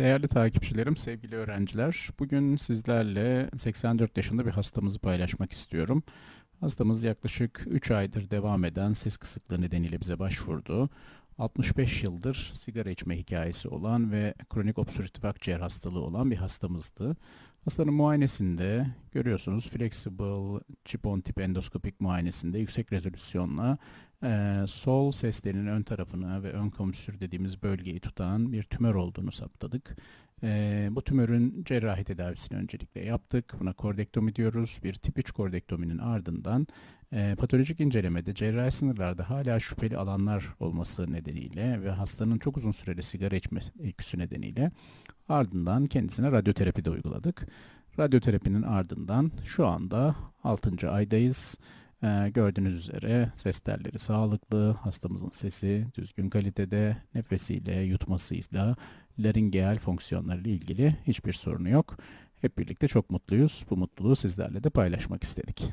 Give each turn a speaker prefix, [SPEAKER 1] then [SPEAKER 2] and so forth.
[SPEAKER 1] Değerli takipçilerim, sevgili öğrenciler, bugün sizlerle 84 yaşında bir hastamızı paylaşmak istiyorum. Hastamız yaklaşık 3 aydır devam eden ses kısıklığı nedeniyle bize başvurdu. 65 yıldır sigara içme hikayesi olan ve kronik obstrüktif akciğer hastalığı olan bir hastamızdı. Hastanın muayenesinde görüyorsunuz flexible chip-on tip endoskopik muayenesinde yüksek rezolüsyonla e, sol seslerin ön tarafını ve ön komüsür dediğimiz bölgeyi tutan bir tümör olduğunu saptadık. E, bu tümörün cerrahi tedavisini öncelikle yaptık. Buna kordektomi diyoruz. Bir tip 3 kordektominin ardından e, patolojik incelemede cerrahi sınırlarda hala şüpheli alanlar olması nedeniyle ve hastanın çok uzun süreli sigara içmesi öyküsü nedeniyle ardından kendisine radyoterapi de uyguladık. Radyoterapinin ardından şu anda 6. aydayız. Ee, gördüğünüz üzere ses telleri sağlıklı, hastamızın sesi düzgün kalitede, nefesiyle, yutmasıyla, laringeal fonksiyonlarıyla ilgili hiçbir sorunu yok. Hep birlikte çok mutluyuz. Bu mutluluğu sizlerle de paylaşmak istedik.